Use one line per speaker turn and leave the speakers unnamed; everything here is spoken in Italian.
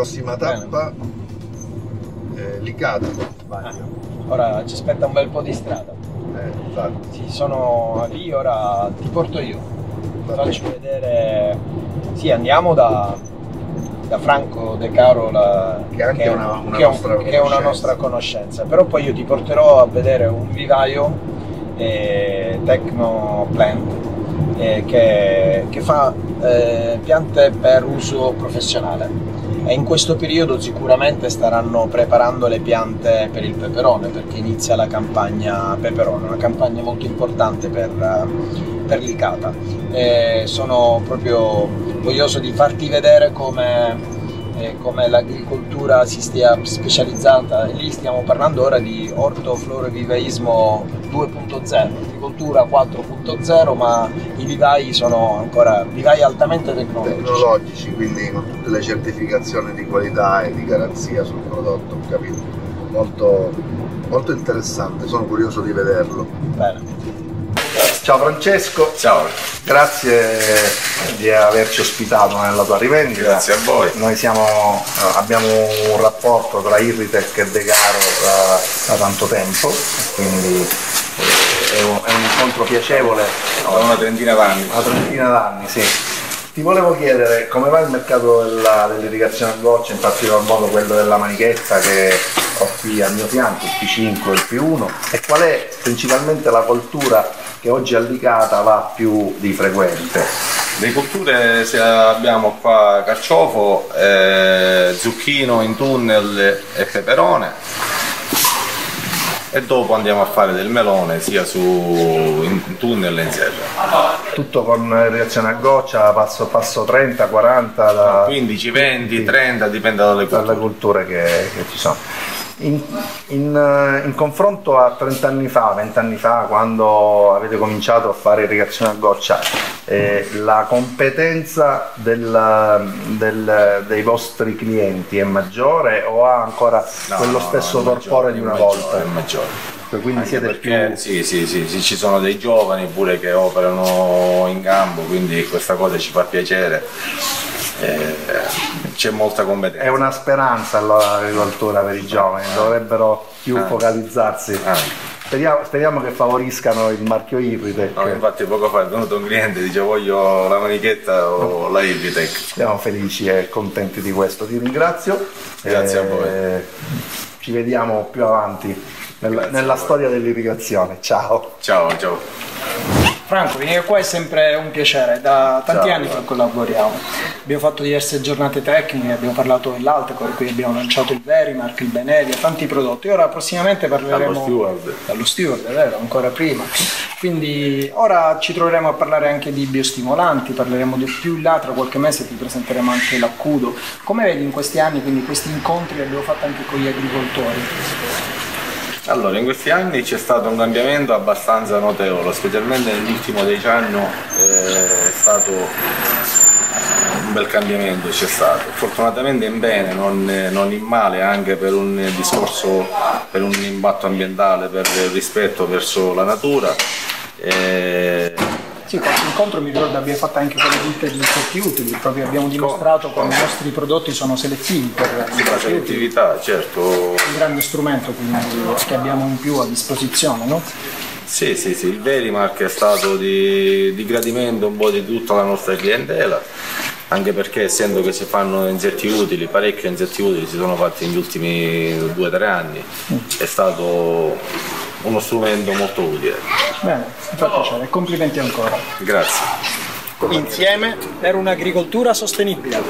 prossima tappa eh, Licata.
Ora ci aspetta un bel po' di strada.
Eh, infatti.
Sì, sono lì, ora ti porto io. Ti faccio vedere. Sì, andiamo da, da Franco De Caro, la-
Che anche è una- una
che è un-
nostra
che è una
conoscenza.
nostra conoscenza. Però poi io ti porterò a vedere un vivaio eh, Techno Plant eh, che, che fa eh, piante per uso professionale. E in questo periodo sicuramente staranno preparando le piante per il peperone, perché inizia la campagna peperone, una campagna molto importante per, per l'Icata. E sono proprio voglioso di farti vedere come, eh, come l'agricoltura si stia specializzata. E lì stiamo parlando ora di ortoflorovivaismo 2.0, agricoltura 4.0, ma i vivai sono ancora vivai altamente tecnologici.
Tecnologici, quindi con tutte le certificazioni di qualità e di garanzia sul prodotto, ho capito? Molto, molto interessante, sono curioso di vederlo.
Bene.
Ciao Francesco,
Ciao,
grazie di averci ospitato nella tua rivendita.
grazie a voi.
Noi siamo, abbiamo un rapporto tra Irritec e De Caro da, da tanto tempo, quindi eh, è un, è un incontro piacevole,
Da una trentina d'anni.
una trentina d'anni, sì. Ti volevo chiedere come va il mercato dell'irrigazione a goccia, in particolar modo quello della manichetta che ho qui al mio fianco, il P5 e il P1, e qual è principalmente la coltura che oggi allicata va più di frequente?
Le culture se abbiamo qua carciofo, eh, zucchino in tunnel e peperone e dopo andiamo a fare del melone sia su in tunnel e in serra.
Tutto con irrigazione a goccia, passo passo 30, 40 da
15, 20, 30, dipende dalle
dalle
culture.
culture che, che ci sono. In, in, eh, in confronto a 30 anni fa, 20 anni fa, quando avete cominciato a fare irrigazione a goccia, eh, la competenza del- del- dei vostri clienti è maggiore o ha ancora
No,
quello
no,
stesso
no,
torpore
maggiore,
di una
maggiore,
volta?
È maggiore.
Quindi
Anche
siete
perché
più...
sì, sì, sì, sì, ci sono dei giovani pure che operano in campo, quindi questa cosa ci fa piacere. Eh, c'è molta competenza.
È una speranza allora l'agricoltura per i giovani, dovrebbero più
Ah.
focalizzarsi.
Ah.
Speriamo, speriamo che favoriscano il marchio Irritec.
No, infatti poco fa è venuto un cliente e dice voglio la manichetta o la Irritec.
Siamo felici e contenti di questo, ti ringrazio.
Grazie a voi.
Ci vediamo più avanti nel- nella storia dell'irrigazione. Ciao.
Ciao, ciao.
Franco, venire qua è sempre un piacere, da tanti
Ciao.
anni che collaboriamo. Abbiamo fatto diverse giornate tecniche, abbiamo parlato dell'Altecor, qui abbiamo lanciato il Verimark, il Benevia, tanti prodotti. Ora prossimamente parleremo
Dallo steward.
dallo steward, è vero, ancora prima. Quindi ora ci troveremo a parlare anche di biostimolanti, parleremo di più in là, tra qualche mese ti presenteremo anche l'accudo. Come vedi in questi anni, quindi questi incontri li abbiamo fatto anche con gli agricoltori?
Allora, in questi anni c'è stato un cambiamento abbastanza notevole, specialmente nell'ultimo decennio eh, è stato un bel cambiamento c'è stato. Fortunatamente in bene, non, non in male, anche per un discorso, per un impatto ambientale, per rispetto verso la natura. Eh,
Sì, qualche incontro mi ricordo abbiamo fatto anche con le ditte di insetti utili, proprio abbiamo dimostrato come i nostri prodotti sono selettivi per
la selettività, certo,
un grande strumento quindi che abbiamo in più a disposizione, no?
Sì, sì, sì, il Verimark è stato di, di gradimento un po' di tutta la nostra clientela, anche perché essendo che si fanno insetti utili, parecchi insetti utili si sono fatti negli ultimi due o tre anni, è stato uno strumento molto utile.
Bene, mi fa piacere, complimenti ancora.
Grazie.
Insieme per un'agricoltura sostenibile.